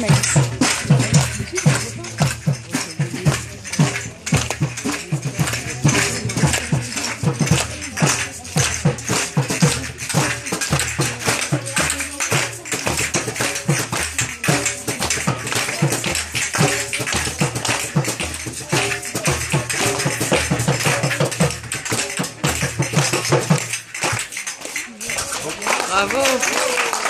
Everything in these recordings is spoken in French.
comics. Bravo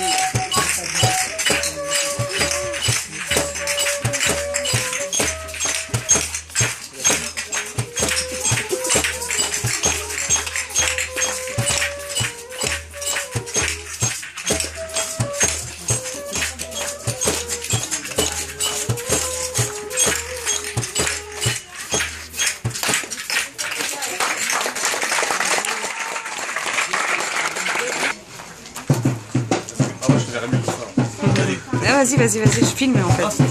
Ah, vas-y, vas-y, vas-y, je filme en Ah, fait.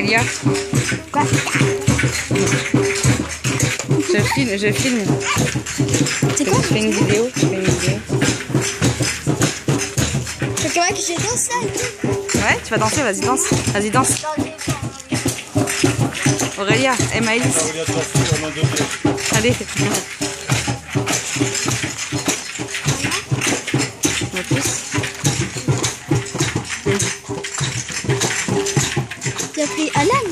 Aurélia. Je filme, je filme. C'est Je quoi fais une vidéo, je fais une vidéo. C'est vrai que j'ai dansé Ouais, tu vas danser, vas-y, danse. Vas-y, danse. Aurélia, et Maïs. Aurélia, toi aussi, on en deux. Allez. En plus. Tu as pris Alan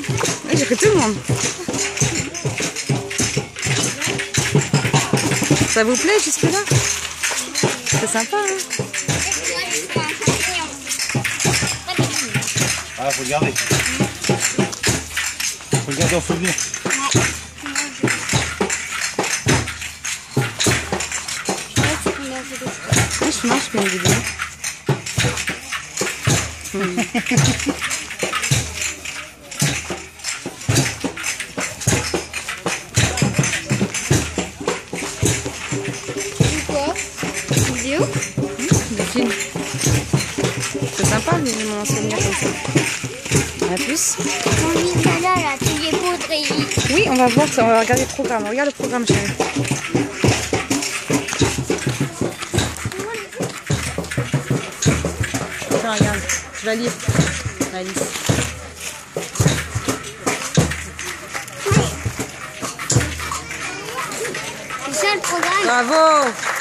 Ouais, j'ai fait tout le monde. Ça vous plaît jusque-là? C'est sympa, hein? Ah, faut le garder. Faut le garder en souvenir. Je mange, je fais C'est sympa, les moments souvenirs comme ça. À plus. Oui, on va voir ça, on va regarder le programme. Regarde le programme, chérie. Tiens, regarde, je vais lire. Alice. C'est ça le programme Bravo